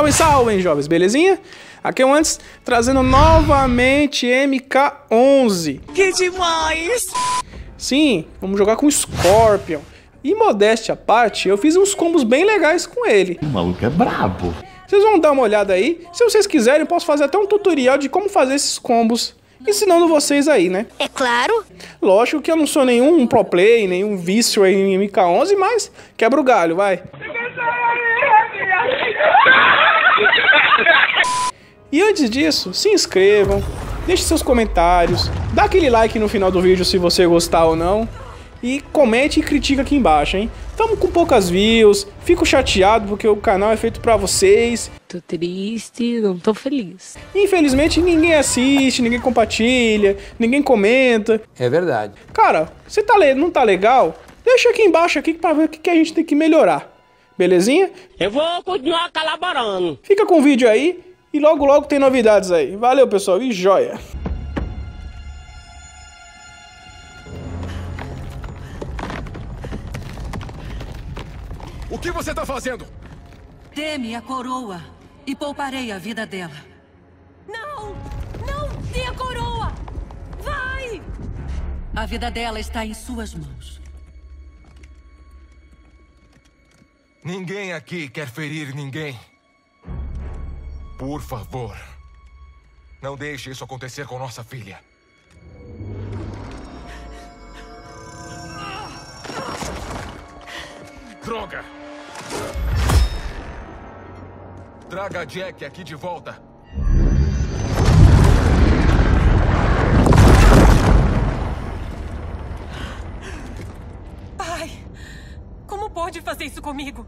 Salve, salve, jovens, belezinha? Aqui é o Antes, trazendo novamente MK11. Que demais! Sim, vamos jogar com Scorpion. E modéstia à parte, eu fiz uns combos bem legais com ele. O maluco é brabo. Vocês vão dar uma olhada aí. Se vocês quiserem, eu posso fazer até um tutorial de como fazer esses combos. Ensinando vocês aí, né? É claro. Lógico que eu não sou nenhum pro play, nenhum vício aí em MK11, mas quebra o galho, vai. E antes disso, se inscrevam, deixe seus comentários, dá aquele like no final do vídeo se você gostar ou não. E comente e critica aqui embaixo, hein? Tamo com poucas views, fico chateado porque o canal é feito pra vocês. Tô triste, não tô feliz. Infelizmente ninguém assiste, ninguém compartilha, ninguém comenta. É verdade. Cara, você tá não tá legal? Deixa aqui embaixo aqui pra ver o que a gente tem que melhorar. Belezinha? Eu vou continuar colaborando. Fica com o vídeo aí e logo logo tem novidades aí. Valeu, pessoal, e joia! O que você tá fazendo? Dê-me a coroa e pouparei a vida dela. Não! Não dê a coroa! Vai! A vida dela está em suas mãos. Ninguém aqui quer ferir ninguém. Por favor. Não deixe isso acontecer com nossa filha. Droga! Traga Jack aqui de volta. Pai, como pode fazer isso comigo?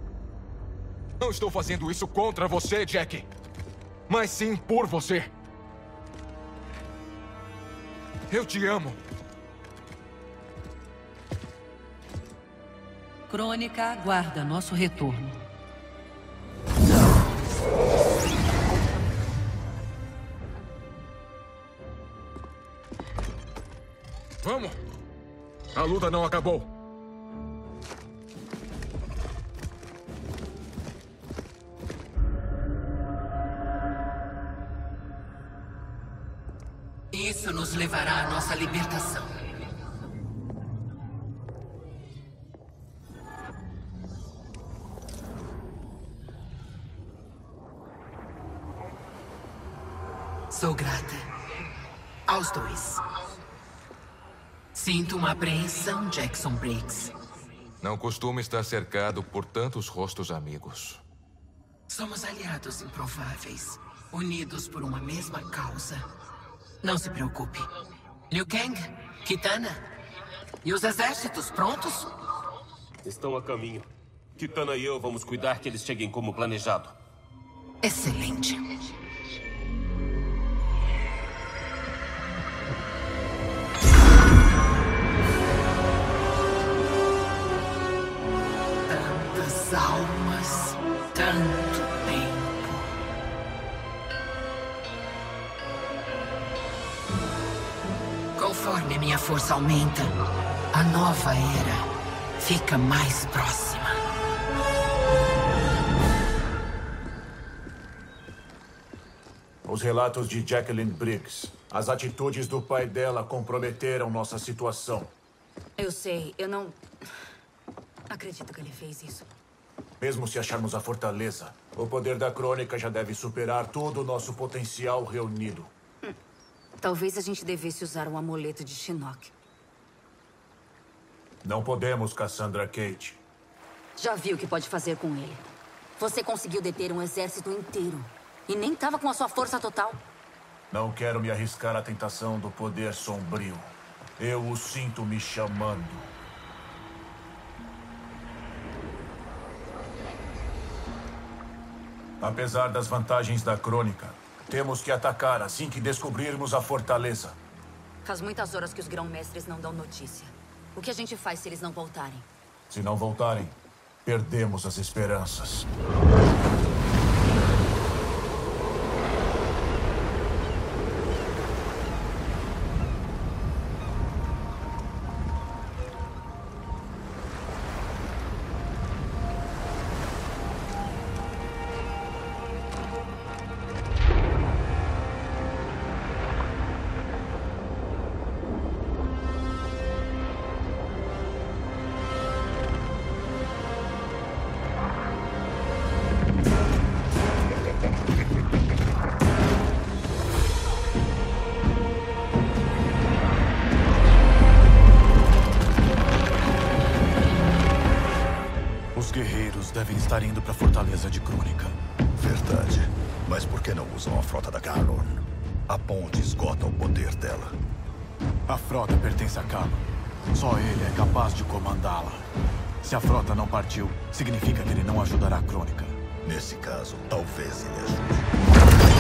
Não estou fazendo isso contra você, Jack. Mas sim por você. Eu te amo. Crônica aguarda nosso retorno. Vamos! A luta não acabou. Levará à nossa libertação. Sou grata aos dois. Sinto uma apreensão, Jackson Briggs. Não costumo estar cercado por tantos rostos amigos. Somos aliados improváveis, unidos por uma mesma causa. Não se preocupe. Liu Kang, Kitana e os exércitos prontos? Estão a caminho. Kitana e eu vamos cuidar que eles cheguem como planejado. Excelente. Tantas almas, tanto Conforme minha força aumenta, a nova era fica mais próxima. Os relatos de Jacqueline Briggs. As atitudes do pai dela comprometeram nossa situação. Eu sei, eu não. Acredito que ele fez isso. Mesmo se acharmos a fortaleza, o poder da crônica já deve superar todo o nosso potencial reunido. Talvez a gente devesse usar o amuleto de Shinnok. Não podemos, Cassandra Kate. Já viu o que pode fazer com ele. Você conseguiu deter um exército inteiro. E nem tava com a sua força total. Não quero me arriscar à tentação do poder sombrio. Eu o sinto me chamando. Apesar das vantagens da crônica, temos que atacar assim que descobrirmos a fortaleza. Faz muitas horas que os grão-mestres não dão notícia. O que a gente faz se eles não voltarem? Se não voltarem, perdemos as esperanças. Estar indo para a Fortaleza de Crônica. Verdade. Mas por que não usam a frota da Carlon? A ponte esgota o poder dela. A frota pertence a Carlon. Só ele é capaz de comandá-la. Se a frota não partiu, significa que ele não ajudará a Crônica. Nesse caso, talvez ele ajude.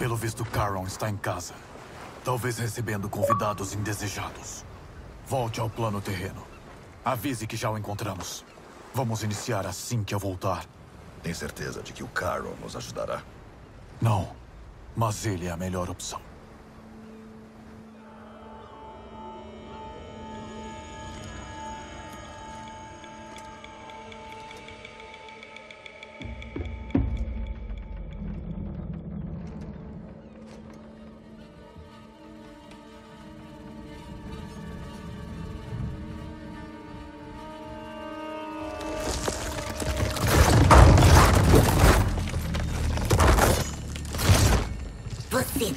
Pelo visto, Caron está em casa. Talvez recebendo convidados indesejados. Volte ao plano terreno. Avise que já o encontramos. Vamos iniciar assim que eu voltar. Tem certeza de que o Caron nos ajudará? Não, mas ele é a melhor opção.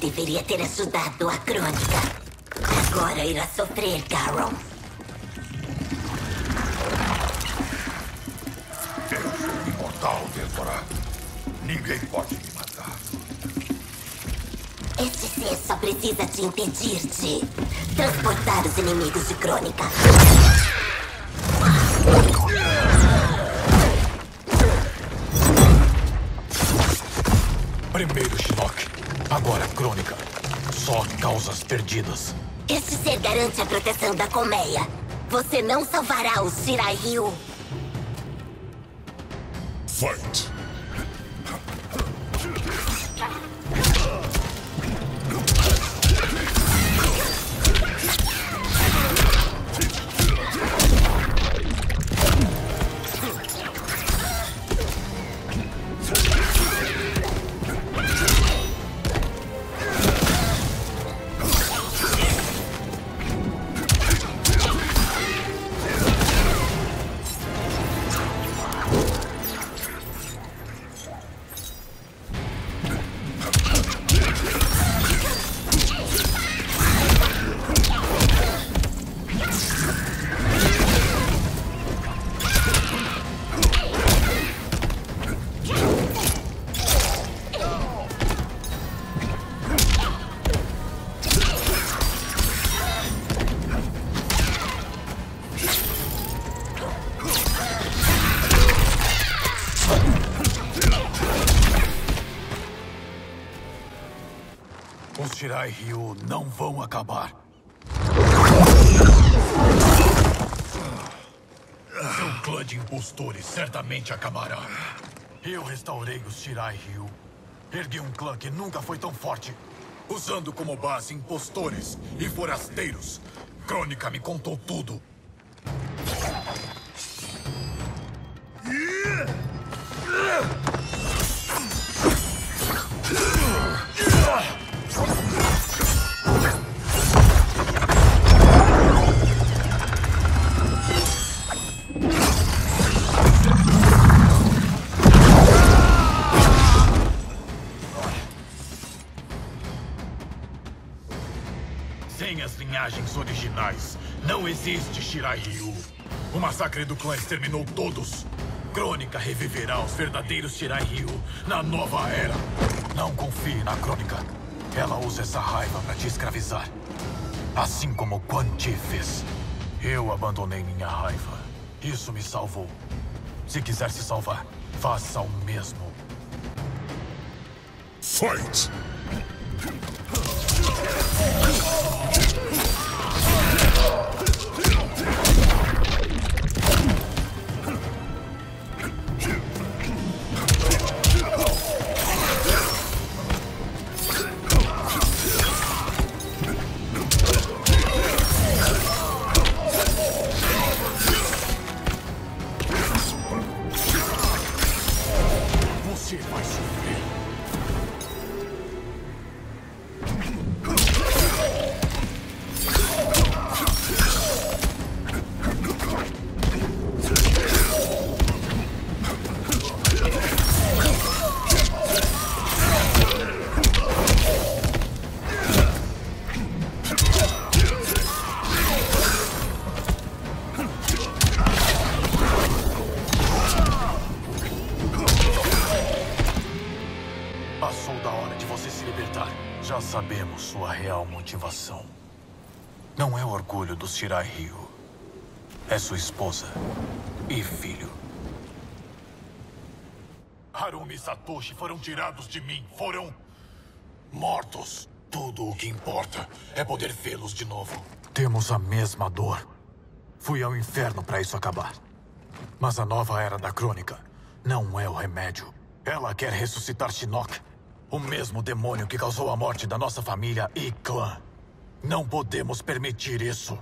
Deveria ter ajudado a Crônica. Agora irá sofrer, Caron. Eu sou imortal, Débora. Ninguém pode me matar. Este ser só precisa te impedir de transportar os inimigos de Crônica. Primeiro Shinnok, agora Crônica. Só causas perdidas. Este ser garante a proteção da colmeia. Você não salvará os Shirai Ryu. Fight! Os Shirai Ryu não vão acabar. Seu clã de impostores certamente acabará. Eu restaurei os Shirai Ryu. Ergui um clã que nunca foi tão forte. Usando como base impostores e forasteiros. Crônica me contou tudo. Sem as linhagens originais, não existe Shirai Ryu. O massacre do clã exterminou todos. Crônica reviverá os verdadeiros Shirai Ryu na nova era. Não confie na Crônica. Ela usa essa raiva para te escravizar. Assim como Quan Chi fez. Eu abandonei minha raiva. Isso me salvou. Se quiser se salvar, faça o mesmo. Fight! Não é orgulho do Shirai Ryu. É sua esposa e filho. Harumi e Satoshi foram tirados de mim. Foram mortos. Tudo o que importa é poder vê-los de novo. Temos a mesma dor. Fui ao inferno para isso acabar. Mas a nova era da crônica não é o remédio. Ela quer ressuscitar Shinnok. O mesmo demônio que causou a morte da nossa família e clã. Não podemos permitir isso.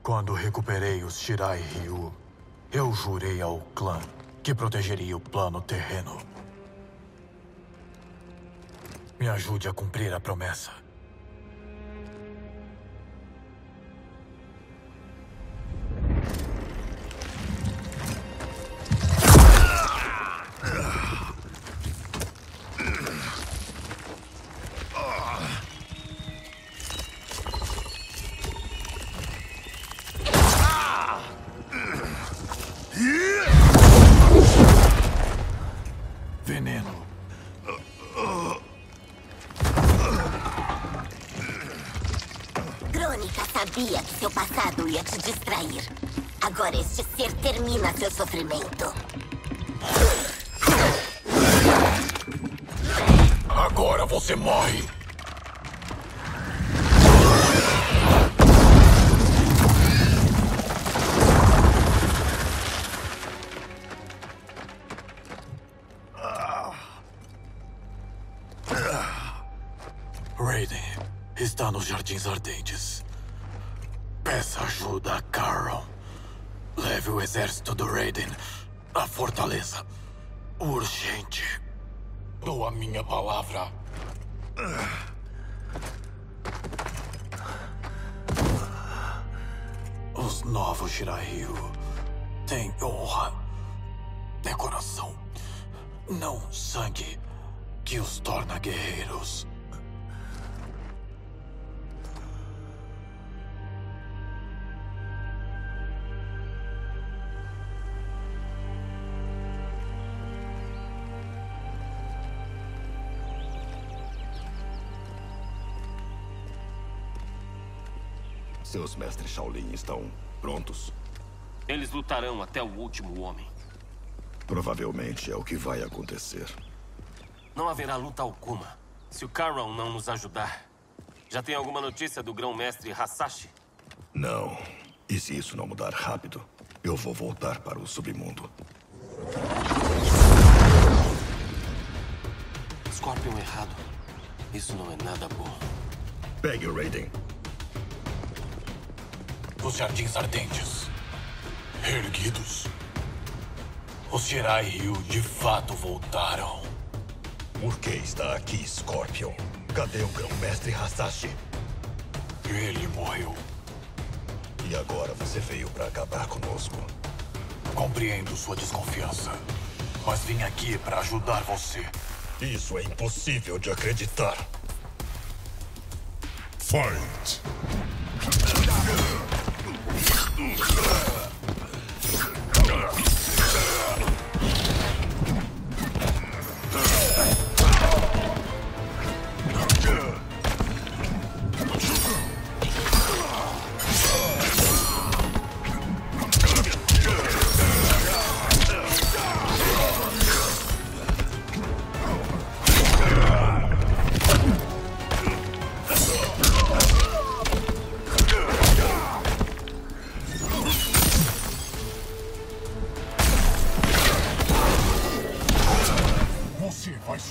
Quando recuperei os Shirai Ryu, eu jurei ao clã que protegeria o plano terreno. Me ajude a cumprir a promessa. Distrair. Agora este ser termina seu sofrimento. Agora você morre. Leve o exército do Raiden à fortaleza. Urgente. Dou a minha palavra. Os novos Shirahyu têm honra, decoração, não sangue que os torna guerreiros. Seus mestres Shaolin estão prontos? Eles lutarão até o último homem. Provavelmente é o que vai acontecer. Não haverá luta alguma se o Carol não nos ajudar. Já tem alguma notícia do grão-mestre Hasashi? Não. E se isso não mudar rápido, eu vou voltar para o submundo. Scorpion errado. Isso não é nada bom. Pegue o Raiden. Os Jardins Ardentes. Erguidos. Os Shirai Ryu de fato voltaram. Por que está aqui, Scorpion? Cadê o grão-mestre Hasashi? Ele morreu. E agora você veio para acabar conosco. Compreendo sua desconfiança. Mas vim aqui para ajudar você. Isso é impossível de acreditar. Fight! Ugh!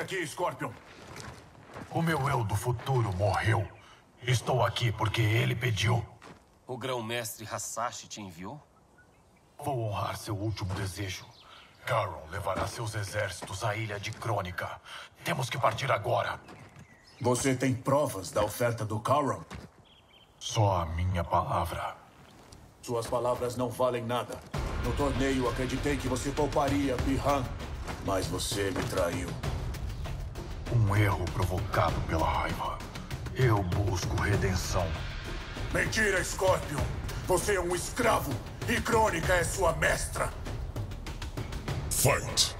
aqui, Scorpion? O meu eu do futuro morreu. Estou aqui porque ele pediu. O grão-mestre Hasashi te enviou? Vou honrar seu último desejo. Caron levará seus exércitos à ilha de Crônica. Temos que partir agora. Você tem provas da oferta do Caron? Só a minha palavra. Suas palavras não valem nada. No torneio acreditei que você pouparia Bihan, mas você me traiu. Um erro provocado pela raiva. Eu busco redenção. Mentira, Scorpion! Você é um escravo e Crônica é sua mestra. Fight!